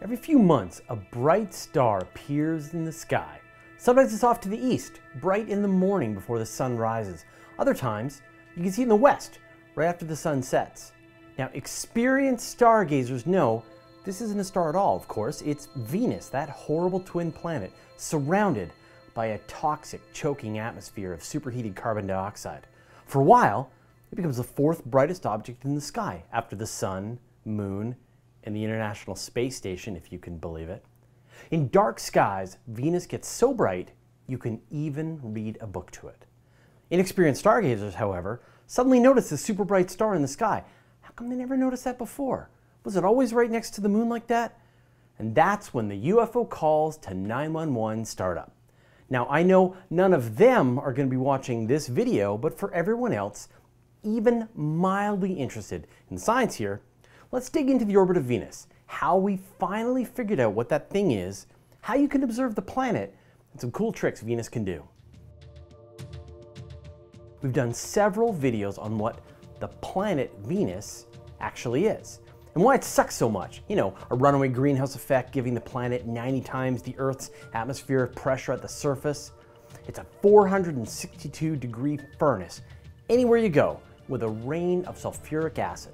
Every few months, a bright star appears in the sky. Sometimes it's off to the east, bright in the morning before the sun rises. Other times, you can see it in the west, right after the sun sets. Now, experienced stargazers know this isn't a star at all, of course. It's Venus, that horrible twin planet, surrounded by a toxic, choking atmosphere of superheated carbon dioxide. For a while, it becomes the fourth brightest object in the sky after the sun, moon, and the International Space Station, if you can believe it. In dark skies, Venus gets so bright you can even read a book to it. Inexperienced stargazers, however, suddenly notice this super bright star in the sky. How come they never noticed that before? Was it always right next to the moon like that? And that's when the UFO calls to 911 start up. Now, I know none of them are going to be watching this video, but for everyone else, even mildly interested in science here, let's dig into the orbit of Venus, how we finally figured out what that thing is, how you can observe the planet, and some cool tricks Venus can do. We've done several videos on what the planet Venus actually is and why it sucks so much. You know, a runaway greenhouse effect giving the planet 90 times the Earth's atmospheric pressure at the surface. It's a 462 degree furnace anywhere you go with a rain of sulfuric acid.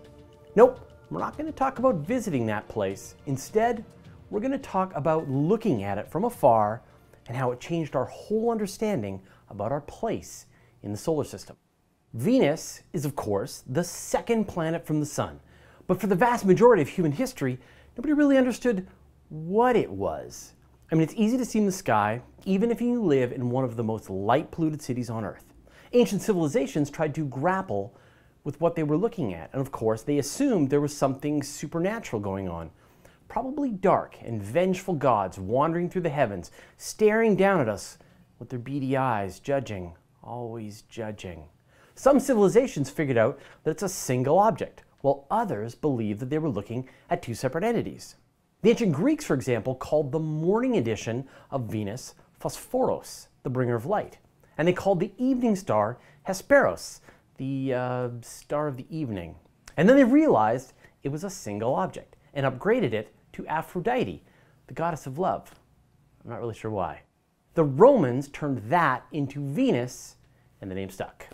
Nope, we're not going to talk about visiting that place. Instead, we're going to talk about looking at it from afar and how it changed our whole understanding about our place in the solar system. Venus is, of course, the second planet from the Sun, but for the vast majority of human history, nobody really understood what it was. I mean, it's easy to see in the sky, even if you live in one of the most light polluted cities on Earth. Ancient civilizations tried to grapple with what they were looking at, and of course, they assumed there was something supernatural going on. Probably dark and vengeful gods wandering through the heavens, staring down at us with their beady eyes, judging, always judging. Some civilizations figured out that it's a single object, while others believed that they were looking at two separate entities. The ancient Greeks, for example, called the morning edition of Venus Phosphoros, the bringer of light. And they called the evening star Hesperos, the uh, star of the evening. And then they realized it was a single object and upgraded it to Aphrodite, the goddess of love. I'm not really sure why. The Romans turned that into Venus, and the name stuck.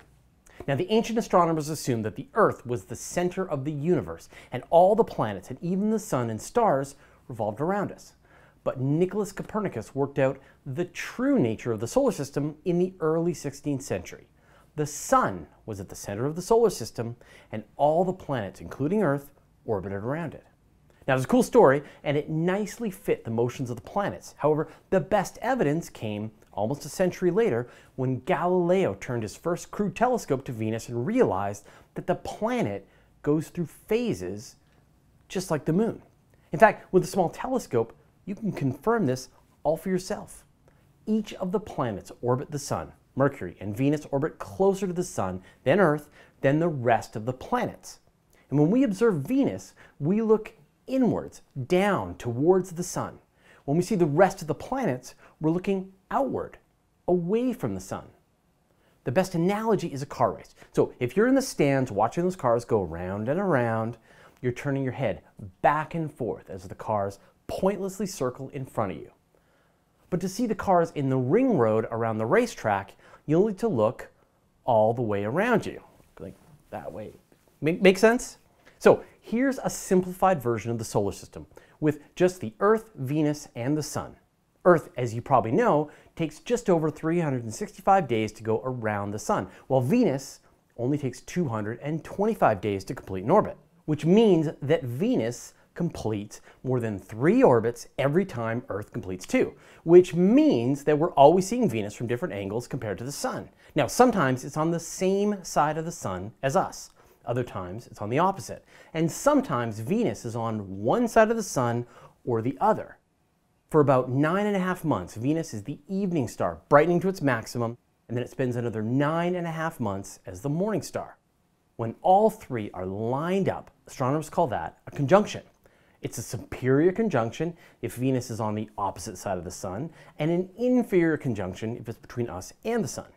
Now, the ancient astronomers assumed that the Earth was the center of the universe, and all the planets and even the sun and stars revolved around us. But Nicholas Copernicus worked out the true nature of the solar system in the early 16th century. The sun was at the center of the solar system, and all the planets, including Earth, orbited around it. Now, it's a cool story, and it nicely fit the motions of the planets. However, the best evidence came almost a century later when Galileo turned his first crude telescope to Venus and realized that the planet goes through phases just like the moon. In fact, with a small telescope, you can confirm this all for yourself. Each of the planets orbit the sun. Mercury and Venus orbit closer to the sun than Earth than the rest of the planets. And when we observe Venus, we look inwards, down towards the sun. When we see the rest of the planets, we're looking outward, away from the sun. The best analogy is a car race. So if you're in the stands watching those cars go around and around, you're turning your head back and forth as the cars pointlessly circle in front of you. But to see the cars in the ring road around the racetrack, you'll need to look all the way around you, like that way. Make, make sense? So here's a simplified version of the solar system with just the Earth, Venus, and the Sun. Earth, as you probably know, takes just over 365 days to go around the Sun, while Venus only takes 225 days to complete an orbit, which means that Venus completes more than three orbits every time Earth completes two, which means that we're always seeing Venus from different angles compared to the Sun. Now, sometimes it's on the same side of the Sun as us. Other times it's on the opposite. And sometimes Venus is on one side of the Sun or the other. For about nine and a half months, Venus is the evening star, brightening to its maximum, and then it spends another nine and a half months as the morning star. When all three are lined up, astronomers call that a conjunction. It's a superior conjunction if Venus is on the opposite side of the Sun, and an inferior conjunction if it's between us and the Sun.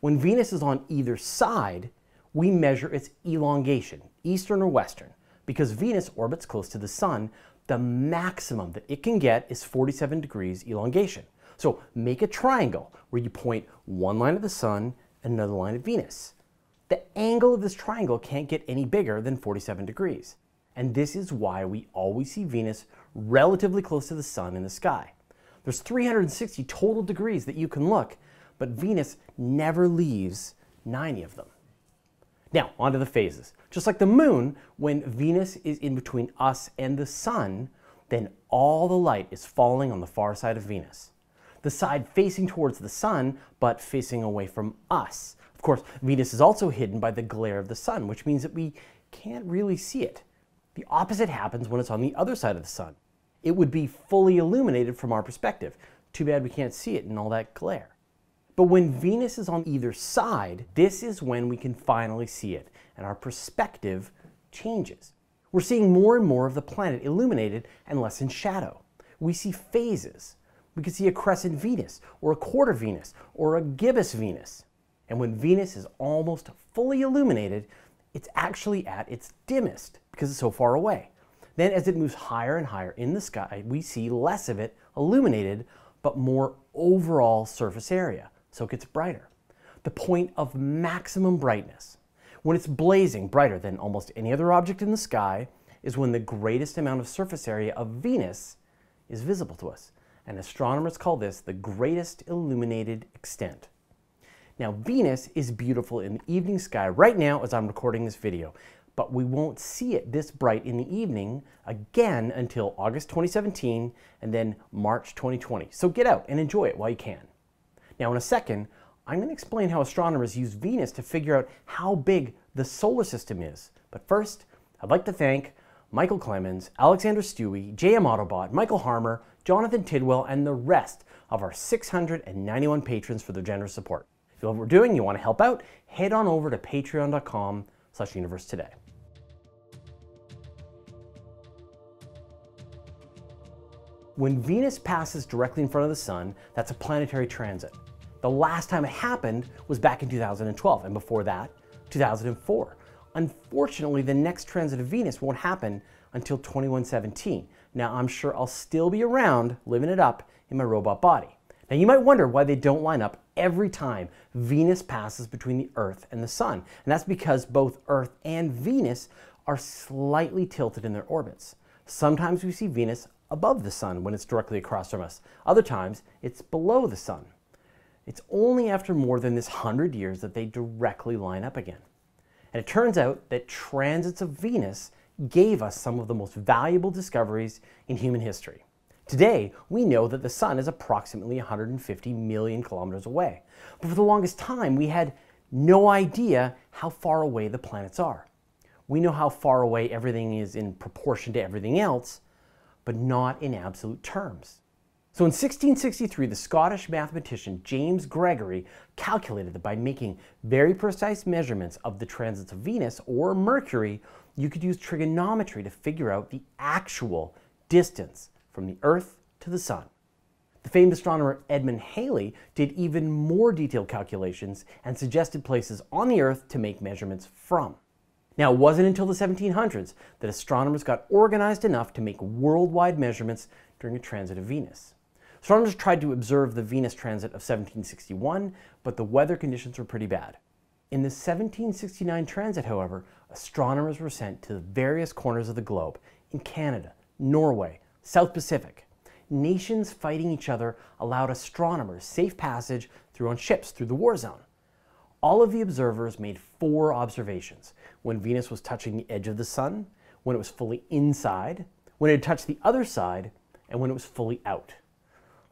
When Venus is on either side, we measure its elongation, eastern or western. Because Venus orbits close to the Sun, the maximum that it can get is 47 degrees elongation. So make a triangle where you point one line at the Sun and another line at Venus. The angle of this triangle can't get any bigger than 47 degrees. And this is why we always see Venus relatively close to the Sun in the sky. There's 360 total degrees that you can look, but Venus never leaves 90 of them. Now, onto the phases. Just like the moon, when Venus is in between us and the sun, then all the light is falling on the far side of Venus. The side facing towards the sun, but facing away from us. Of course, Venus is also hidden by the glare of the sun, which means that we can't really see it. The opposite happens when it's on the other side of the sun. It would be fully illuminated from our perspective. Too bad we can't see it in all that glare. But when Venus is on either side, this is when we can finally see it, and our perspective changes. We're seeing more and more of the planet illuminated and less in shadow. We see phases. We can see a crescent Venus, or a quarter Venus, or a gibbous Venus. And when Venus is almost fully illuminated, it's actually at its dimmest because it's so far away. Then, as it moves higher and higher in the sky, we see less of it illuminated, but more overall surface area so it gets brighter. The point of maximum brightness, when it's blazing brighter than almost any other object in the sky, is when the greatest amount of surface area of Venus is visible to us. And astronomers call this the greatest illuminated extent. Now, Venus is beautiful in the evening sky right now as I'm recording this video, but we won't see it this bright in the evening again until August 2017 and then March 2020. So get out and enjoy it while you can. Now in a second, I'm going to explain how astronomers use Venus to figure out how big the solar system is. But first, I'd like to thank Michael Clemens, Alexander Stewie, JM Autobot, Michael Harmer, Jonathan Tidwell, and the rest of our 691 patrons for their generous support. You love what we're doing, you want to help out, head on over to patreon.com slash universe today. When Venus passes directly in front of the sun, that's a planetary transit. The last time it happened was back in 2012, and before that, 2004. Unfortunately, the next transit of Venus won't happen until 2117. Now, I'm sure I'll still be around, living it up in my robot body. Now, you might wonder why they don't line up every time Venus passes between the Earth and the Sun. And that's because both Earth and Venus are slightly tilted in their orbits. Sometimes we see Venus above the Sun when it's directly across from us. Other times, it's below the Sun. It's only after more than this 100 years that they directly line up again. And it turns out that transits of Venus gave us some of the most valuable discoveries in human history. Today, we know that the Sun is approximately 150 million kilometers away. But for the longest time, we had no idea how far away the planets are. We know how far away everything is in proportion to everything else, but not in absolute terms. So in 1663, the Scottish mathematician James Gregory calculated that by making very precise measurements of the transits of Venus or Mercury, you could use trigonometry to figure out the actual distance from the Earth to the Sun. The famed astronomer Edmund Halley did even more detailed calculations and suggested places on the Earth to make measurements from. Now, it wasn't until the 1700s that astronomers got organized enough to make worldwide measurements during a transit of Venus. Astronomers tried to observe the Venus transit of 1761, but the weather conditions were pretty bad. In the 1769 transit, however, astronomers were sent to various corners of the globe in Canada, Norway, South Pacific. Nations fighting each other allowed astronomers safe passage through on ships through the war zone. All of the observers made four observations when Venus was touching the edge of the sun, when it was fully inside, when it had touched the other side, and when it was fully out.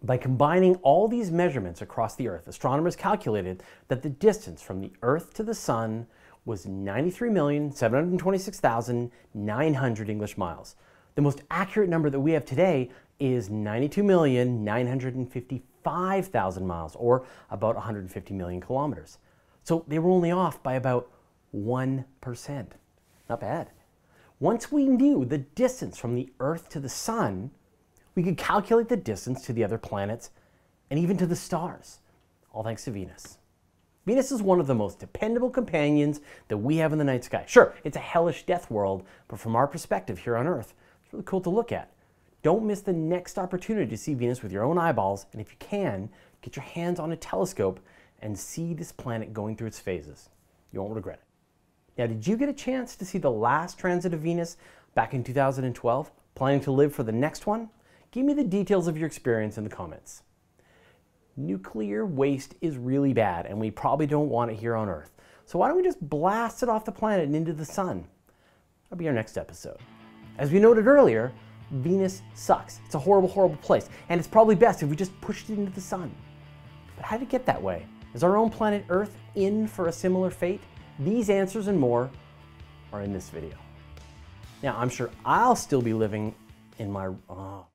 By combining all these measurements across the Earth, astronomers calculated that the distance from the Earth to the Sun was 93,726,900 English miles. The most accurate number that we have today is 92,955,000 miles, or about 150 million kilometers. So they were only off by about 1%. Not bad. Once we knew the distance from the Earth to the Sun, we could calculate the distance to the other planets and even to the stars, all thanks to Venus. Venus is one of the most dependable companions that we have in the night sky. Sure, it's a hellish death world, but from our perspective here on Earth, really cool to look at. Don't miss the next opportunity to see Venus with your own eyeballs, and if you can, get your hands on a telescope and see this planet going through its phases. You won't regret it. Now, did you get a chance to see the last transit of Venus back in 2012? Planning to live for the next one? Give me the details of your experience in the comments. Nuclear waste is really bad, and we probably don't want it here on Earth. So why don't we just blast it off the planet and into the sun? That'll be our next episode. As we noted earlier, Venus sucks. It's a horrible, horrible place, and it's probably best if we just pushed it into the sun. But how did it get that way? Is our own planet Earth in for a similar fate? These answers and more are in this video. Now, I'm sure I'll still be living in my... Oh.